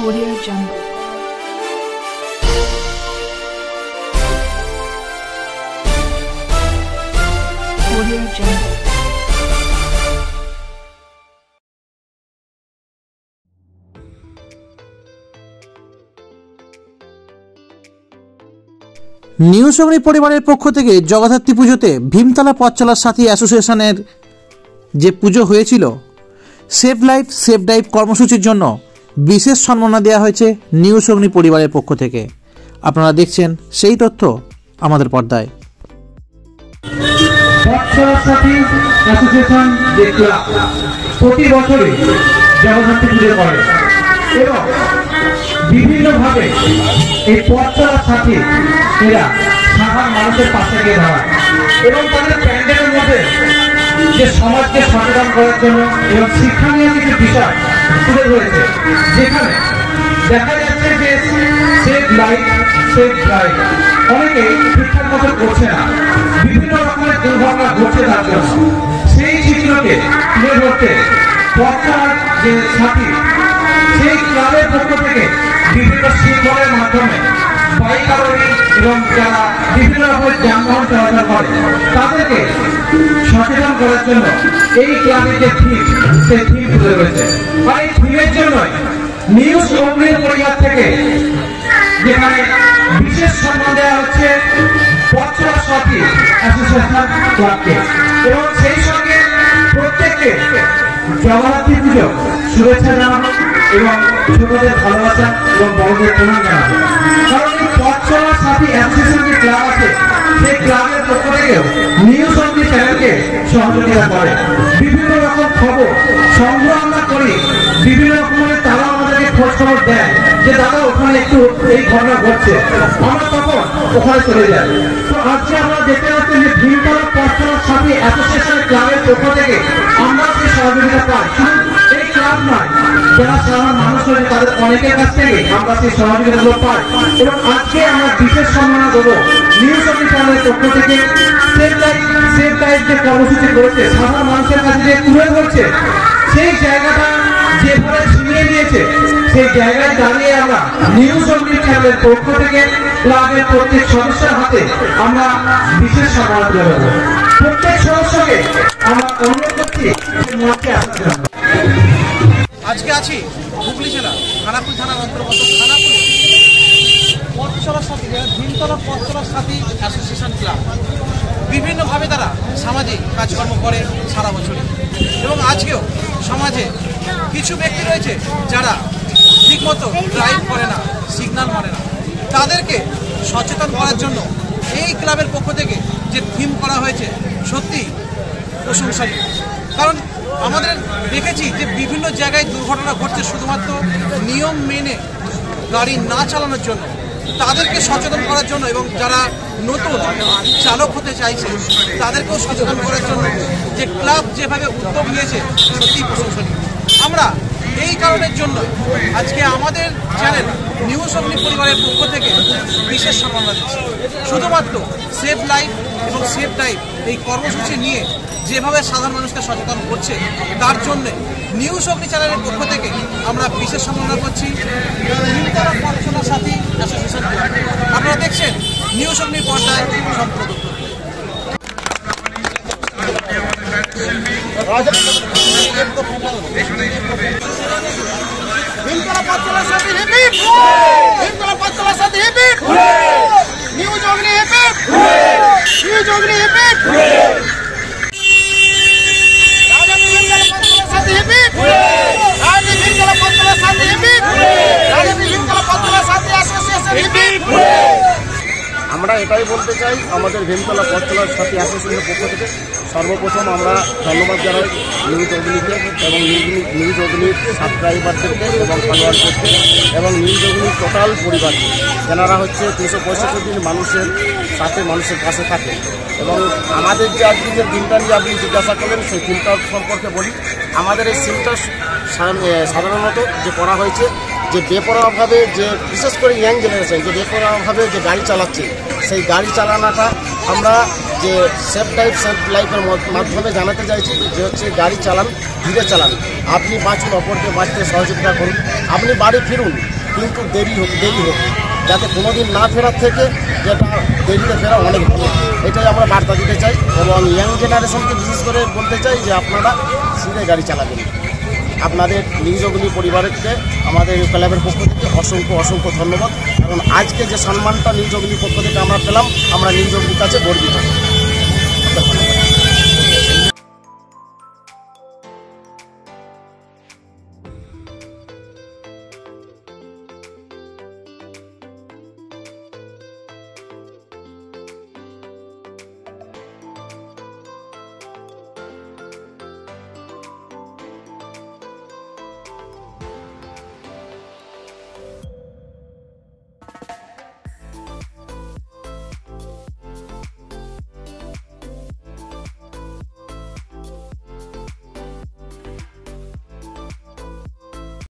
Audio Jungle. Audio Jungle. New পরিবারের পক্ষ থেকে জগদ্ধাত্রী পুজোতে ভীমতলা পথচলার সাথী অ্যাসোসিয়েশনের যে পুজো হয়েছিল সেভ লাইফ সেভ ডাইভ কর্মসূচির জন্য বিশেষ সম্মাননা দেওয়া হয়েছে নিউ সগ্নি পরিবারের পক্ষ থেকে। আপনারা দেখছেন সেই তথ্য আমাদের পর্দায়। প্রতি বছরে জগন্নাথ পুজো করে। এবং বিভিন্নভাবে এই পথচলার সাথী এরা সাধারণ মানুষের পাশে গিয়ে দাঁড়ায়। এবং তাদের প্যান্ডেলের মধ্যে যে সমাজকে সচেতন করার জন্য এবং শিক্ষণীয় কিছু বিষয় তুলে ধরেছে, যেখানে দেখা যাচ্ছে যে সেভ লাইফ সেভ লাইফ অনেকে ঠিকঠাক মতো করছে না, বিভিন্ন রকমের দুর্ঘটনা ঘটছে তার জন্য। সেই চিত্রকে তুলে ধরতে পথচার যে সাথী, সেই ক্লাবের পক্ষ থেকে বিভিন্ন সিম্বলের মাধ্যমে বাইক আরোহী এবং যারা বিভিন্ন রকমের যানবাহন চলাচল করে। তাদেরকে সচেতন করার জন্য এই ক্লাবের যে থিম সেই থিম তুলে রয়েছে। আর এই থিমের জন্যই নিউজ অগ্নির পরিবার থেকে যেখানে বিশেষ সম্মান দেওয়া হচ্ছে পথচলা সাথী অ্যাসোসিয়েশন ক্লাবকে এবং সেই সঙ্গে প্রত্যেককে জগন্নাথী পুজো, শুভেচ্ছা জানাব এবং ছোটদের ভালোবাসা এবং বড়দের প্রণাম জানাব কারণ পথচলা সাথী অ্যাসোসিয়েশন যে ক্লাব আছে। সেই ক্লাবের পক্ষ থেকেও নিউজ অগ্নি চ্যানেলকে সহযোগিতা করে। বিভিন্ন রকম খবর, সংগ্রহ আমরা করি। বিভিন্ন রকমের তারা আমাদেরকে খোঁজ খবর দেয় যে, দাদা, ওখানে একটু এই ঘটনা ঘটছে। আমরা তখন ওখানে চলে যাই। তো আজকে আমরা দেখতে পাচ্ছি যে ভীমতলা পথচলার সাথে অ্যাসোসিয়েশনের ক্লাবের পক্ষ থেকে আমরা সেই সহযোগিতা পাই। শুধু এই ক্লাব নয় যারা সাধারণ মানুষ রয়েছে তাদের অনেকের কাছ থেকে আমরা সেই সহযোগিতাগুলো পাই। এবং আজকে আমরা বিশেষ সম্মান দেবো নিউজ অফিস পক্ষ থেকে। লাইফ যে কর্মসূচি করেছে, সাধারণ মানুষের কাছে যে তুলে ধরছে, সেই জায়গাটা যেভাবে ছিনিয়ে নিয়েছে, সেই জায়গায় দাঁড়িয়ে আমরা নিউজ অগ্নি চ্যানেলের পক্ষ থেকে ক্লাবের প্রত্যেক সদস্যের হাতে আমরা বিশেষ সম্মান দেবো প্রত্যেক সদস্যকে আমরা অনুরোধ করছি মঞ্চে আসার আজকে আছি হুগলি জেলা, খানাকুল থানার অন্তর্গত খানাকুল। পথ চলার সাথী ভীমতলা পথচলার সাথী অ্যাসোসিয়েশন ক্লাব বিভিন্নভাবে তারা সামাজিক কাজকর্ম করে সারা বছরই। এবং আজকেও সমাজে কিছু ব্যক্তি রয়েছে যারা ঠিকমতো ড্রাইভ করে না সিগন্যাল মানে না। তাদেরকে সচেতন করার জন্য এই ক্লাবের পক্ষ থেকে যে থিম করা হয়েছে সত্যি প্রশংসনীয়। কারণ আমাদের দেখেছি যে বিভিন্ন জায়গায় দুর্ঘটনা ঘটছে শুধুমাত্র নিয়ম মেনে গাড়ি না চালানোর জন্য। তাদেরকে সচেতন করার জন্য এবং যারা নতুন চালক হতে চাইছে, তাদেরকেও সচেতন করার জন্য যে ক্লাব যেভাবে উদ্যোগ নিয়েছে সত্যি প্রশংসনীয়। আমরা এই কারণের জন্য আজকে আমাদের চ্যানেল নিউজ অগ্নি পরিবারের পক্ষ থেকে বিশেষ সম্মাননা দিচ্ছি। শুধুমাত্র সেফ লাইফ এবং সেফ লাইফ এই কর্মসূচি নিয়ে যেভাবে সাধারণ মানুষকে সচেতন করছে, তার জন্য নিউজ অগ্নি চ্যানেলের পক্ষ থেকে আমরা বিশেষ সম্মাননা করছি। নিমতলা পথচলা সাথী অ্যাসোসিয়েশন আপনারা দেখছেন নিউজ অগ্নি পর্দায় সম্প্রদত্ত ভীমতলা পাঁচতলার সাথে হেপি ভীমতলা পাঁচতলার সাথে হেপি নিউজ অগ্নি হেপি নিউজ অগ্নি হেপি রাজা ভীমতলা পাঁচতলার সাথে হেপি রাজা ভীমতলা পাঁচতলার সাথে হেপি রাজা ভীমতলা পাঁচতলার সাথে অ্যাসোসিয়েশন হেপি আমরা এটাই বলতে চাই, আমাদের ভীমতলা পথচলার সাথী অ্যাসোসিয়েশনের পক্ষ থেকে সর্বপ্রথম আমরা ধন্যবাদ জানাই নিউজ অগ্নিকে এবং নিউজ অগ্নির সাবস্ক্রাইবারদেরকে এবং ফলোয়ারদেরকে এবং নিউজ অগ্নির টোটাল পরিবারকে। তেনারা হচ্ছে তিনশো পঁয়ষট্টি মানুষের সাথে মানুষের পাশে থাকে। এবং আমাদের যে আজকে যে দিনটা নিয়ে আপনি জিজ্ঞাসা করলেন, সেই দিনটার সম্পর্কে বলি। আমাদের এই সিমটা সাধারণত যে করা হয়েছে যে বেপরোয়াভাবে যে, বিশেষ করে ইয়াং জেনারেশন, যে বেপরোয়াভাবে যে গাড়ি চালাচ্ছে, সেই গাড়ি চালানোটা আমরা যে সেফ ড্রাইভ সেফ লাইফের মাধ্যমে জানাতে চাইছি যে হচ্ছে গাড়ি চালান, ধীরে চালান। আপনি বাঁচুন, অপরকে বাঁচতে সহযোগিতা করুন। আপনি বাড়ি ফিরুন, কিন্তু দেরি হোক দেরি হোক, যাতে কোনোদিন না ফেরার থেকে যেটা দেরিতে ফেরা অনেক ভালো। এটাই আমরা বার্তা দিতে চাই এবং ইয়াং জেনারেশনকে বিশেষ করে বলতে চাই যে আপনারা সিধে গাড়ি চালাবেন। আপনাদের অগ্নি পরিবারকে আমাদের ক্লাবের পক্ষ থেকে অসংখ্য অসংখ্য ধন্যবাদ। কারণ আজকে যে সম্মানটা নিজ অগ্নির পক্ষ থেকে আমরা পেলাম, আমরা নিউজগুলির কাছে গর্বিত।